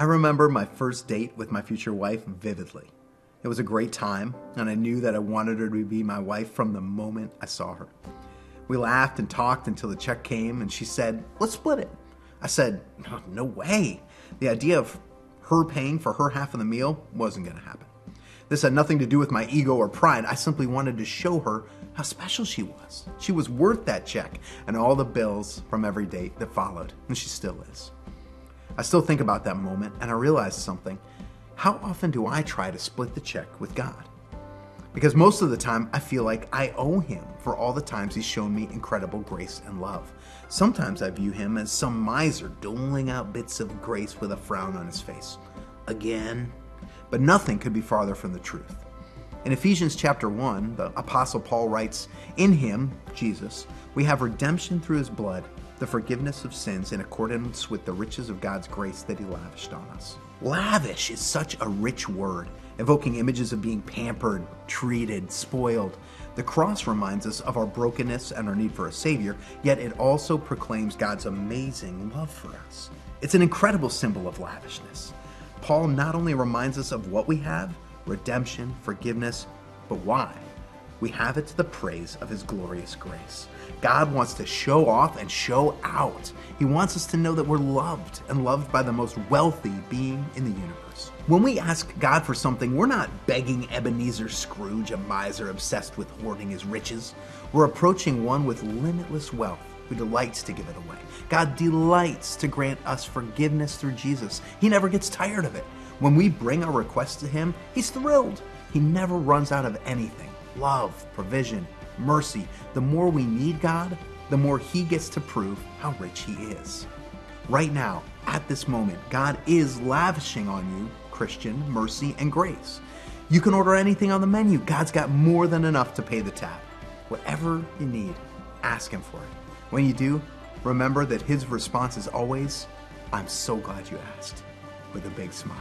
I remember my first date with my future wife vividly. It was a great time, and I knew that I wanted her to be my wife from the moment I saw her. We laughed and talked until the check came, and she said, Let's split it. I said, No, no way. The idea of her paying for her half of the meal wasn't going to happen. This had nothing to do with my ego or pride. I simply wanted to show her how special she was. She was worth that check and all the bills from every date that followed, and she still is. I still think about that moment, and I realize something. How often do I try to split the check with God? Because most of the time, I feel like I owe Him for all the times He's shown me incredible grace and love. Sometimes I view Him as some miser doling out bits of grace with a frown on his face. Again? But nothing could be farther from the truth. In Ephesians chapter 1, the Apostle Paul writes, In Him, Jesus, we have redemption through His blood, the forgiveness of sins in accordance with the riches of God's grace that He lavished on us. Lavish is such a rich word, evoking images of being pampered, treated, spoiled. The cross reminds us of our brokenness and our need for a Savior, yet it also proclaims God's amazing love for us. It's an incredible symbol of lavishness. Paul not only reminds us of what we have redemption, forgiveness but why? We have it to the praise of His glorious grace. God wants to show off and show out. He wants us to know that we're loved and loved by the most wealthy being in the universe. When we ask God for something, we're not begging Ebenezer Scrooge, a miser obsessed with hoarding his riches. We're approaching one with limitless wealth who delights to give it away. God delights to grant us forgiveness through Jesus. He never gets tired of it. When we bring our requests to Him, He's thrilled. He never runs out of anything love, provision, mercy. The more we need God, the more He gets to prove how rich He is. Right now, at this moment, God is lavishing on you Christian mercy and grace. You can order anything on the menu. God's got more than enough to pay the tab. Whatever you need, ask Him for it. When you do, remember that His response is always, I'm so glad you asked, with a big smile.